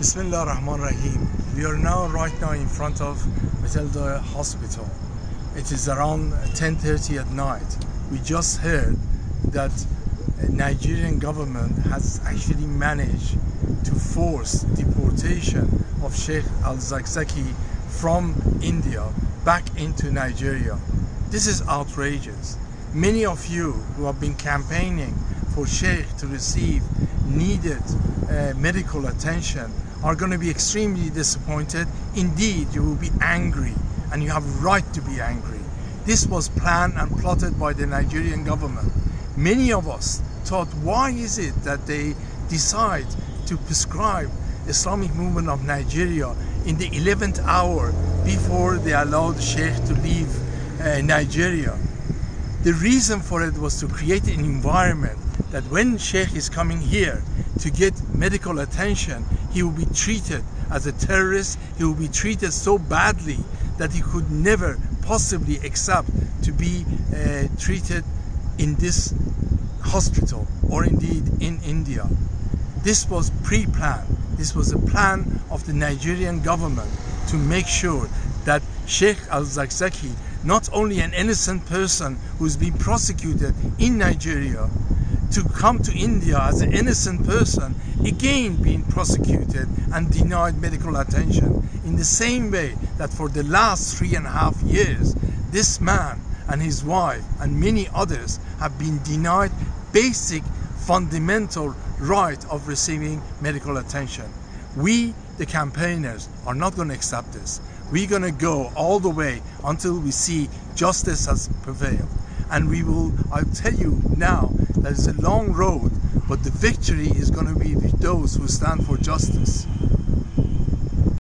Bismillah Rahman Rahim. We are now right now in front of Medanta Hospital. It is around 10:30 at night. We just heard that Nigerian government has actually managed to force deportation of Sheikh Al-Zakzaky from India back into Nigeria. This is outrageous. Many of you who have been campaigning for Sheikh to receive needed uh, medical attention are going to be extremely disappointed. Indeed, you will be angry and you have right to be angry. This was planned and plotted by the Nigerian government. Many of us thought, why is it that they decide to prescribe Islamic movement of Nigeria in the 11th hour before they allowed Sheikh to leave uh, Nigeria? The reason for it was to create an environment that when Sheikh is coming here to get medical attention, he will be treated as a terrorist, he will be treated so badly that he could never possibly accept to be uh, treated in this hospital or indeed in India. This was pre-planned. This was a plan of the Nigerian government to make sure that Sheikh al-Zakzaky, not only an innocent person who's been prosecuted in Nigeria, to come to India as an innocent person, again being prosecuted and denied medical attention. In the same way that for the last three and a half years, this man and his wife and many others have been denied basic fundamental right of receiving medical attention. We, the campaigners, are not going to accept this. We're going to go all the way until we see justice has prevailed. And we will, I'll tell you now, that it's a long road, but the victory is going to be with those who stand for justice.